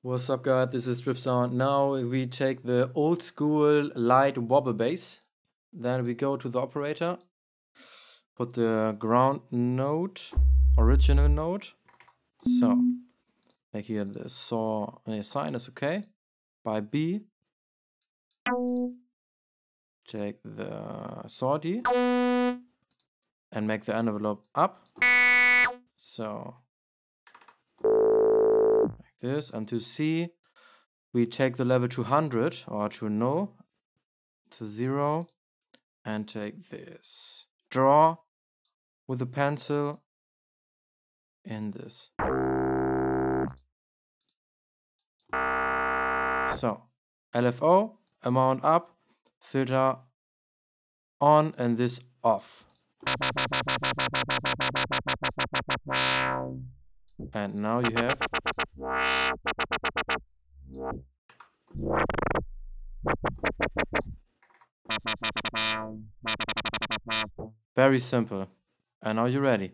What's up guys, this is Drip Sound. Now we take the old school light wobble bass. Then we go to the operator, put the ground note, original note. So, make here the saw, uh, sine is okay. By B, take the saw D and make the envelope up. So, this and to C we take the level to 100 or to no, to 0 and take this. Draw with a pencil in this. So LFO amount up filter on and this off and now you have Very simple. And are you ready?